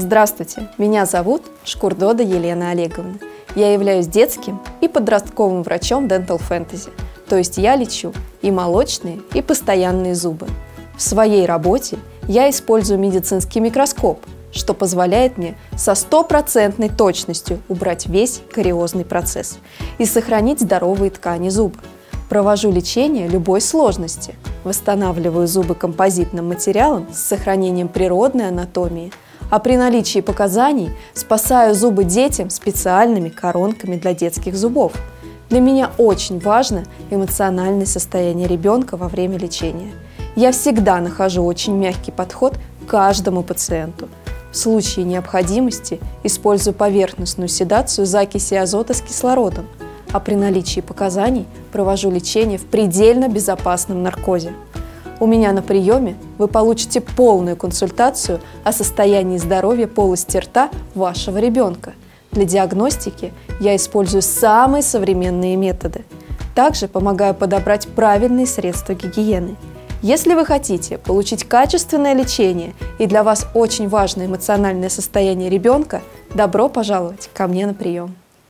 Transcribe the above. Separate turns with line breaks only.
Здравствуйте, меня зовут Шкурдода Елена Олеговна. Я являюсь детским и подростковым врачом Dental Fantasy, то есть я лечу и молочные, и постоянные зубы. В своей работе я использую медицинский микроскоп, что позволяет мне со стопроцентной точностью убрать весь кариозный процесс и сохранить здоровые ткани зуба. Провожу лечение любой сложности, восстанавливаю зубы композитным материалом с сохранением природной анатомии, а при наличии показаний спасаю зубы детям специальными коронками для детских зубов. Для меня очень важно эмоциональное состояние ребенка во время лечения. Я всегда нахожу очень мягкий подход к каждому пациенту. В случае необходимости использую поверхностную седацию закиси азота с кислородом – а при наличии показаний провожу лечение в предельно безопасном наркозе. У меня на приеме вы получите полную консультацию о состоянии здоровья полости рта вашего ребенка. Для диагностики я использую самые современные методы. Также помогаю подобрать правильные средства гигиены. Если вы хотите получить качественное лечение и для вас очень важно эмоциональное состояние ребенка, добро пожаловать ко мне на прием.